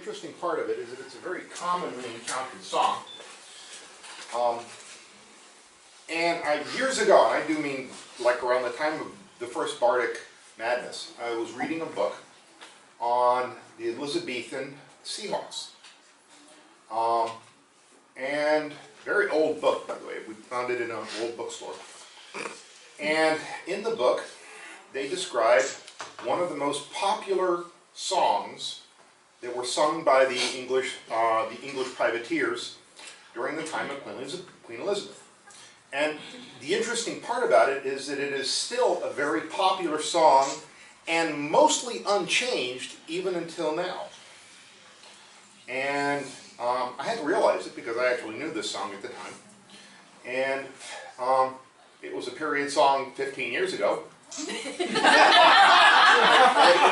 interesting part of it is that it's a very commonly encountered song. Um, and I, years ago, and I do mean like around the time of the first Bardic Madness, I was reading a book on the Elizabethan Seahawks. Um, and very old book, by the way. We found it in an old bookstore. And in the book, they describe one of the most popular songs that were sung by the English, uh, the English privateers during the time of Queen Elizabeth, And the interesting part about it is that it is still a very popular song and mostly unchanged even until now. And um, I hadn't realized it because I actually knew this song at the time. And um, it was a period song 15 years ago. that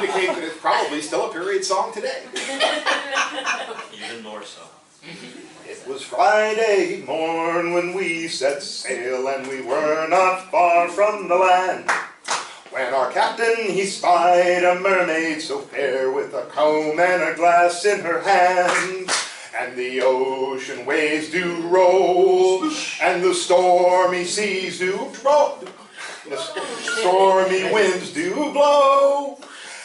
indicate that it's probably period song today. Even more so. It was Friday morn when we set sail, and we were not far from the land. When our captain he spied a mermaid so fair, with a comb and a glass in her hand. And the ocean waves do roll, and the stormy seas do roll. The stormy winds do blow.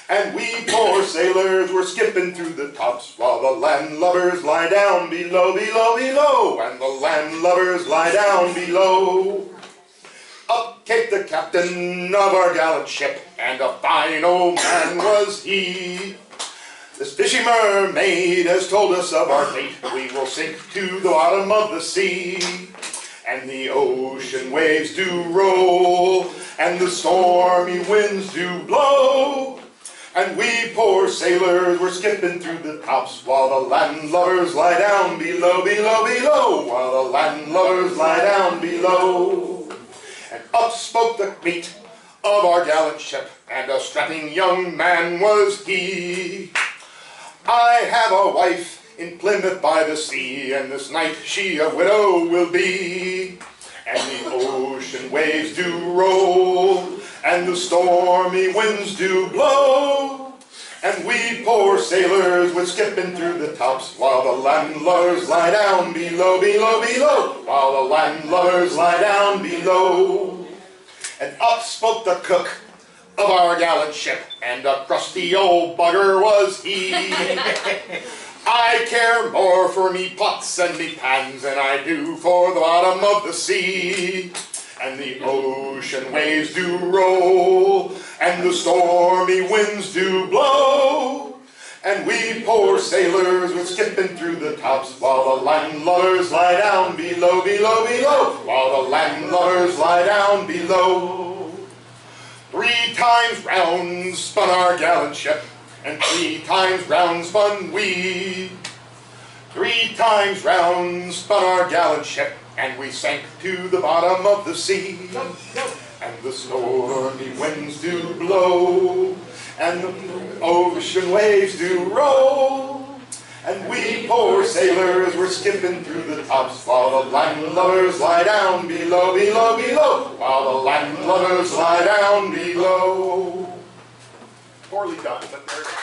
And we poor sailors were skipping through the tops while the landlubbers lie down below, below, below. And the landlubbers lie down below. Up came the captain of our gallant ship, and a fine old man was he. This fishy mermaid has told us of our fate. We will sink to the bottom of the sea. And the ocean waves do roll, and the stormy winds do blow. And we poor sailors were skipping through the tops while the landlubbers lie down below, below, below, while the landlubbers lie down below. And up spoke the mate of our gallant ship, and a strapping young man was he. I have a wife in Plymouth by the sea, and this night she a widow will be. And the ocean waves do roll, and the stormy winds do blow. And we poor sailors were skipping through the tops, while the landlubbers lie down below, below, below, while the landlubbers lie down below. And up spoke the cook of our gallant ship, and a crusty old bugger was he. I care more for me pots and me pans than I do for the bottom of the sea. And the ocean waves do roll, stormy winds do blow. And we poor sailors were skipping through the tops while the landlubbers lie down below, below, below, while the landlubbers lie down below. Three times round spun our gallant ship, and three times round spun we. Three times round spun our gallant ship, and we sank to the bottom of the sea. And the stormy winds do blow, and the ocean waves do roll. And we poor sailors were skipping through the tops while the landlubbers lie down below, below, below, while the landlubbers lie down below. Poorly done, but very